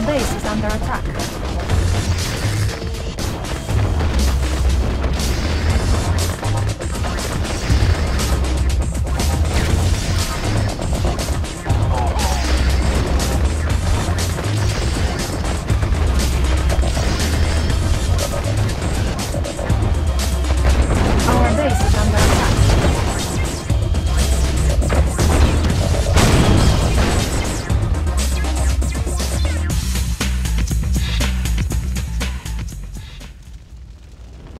Our base is under attack.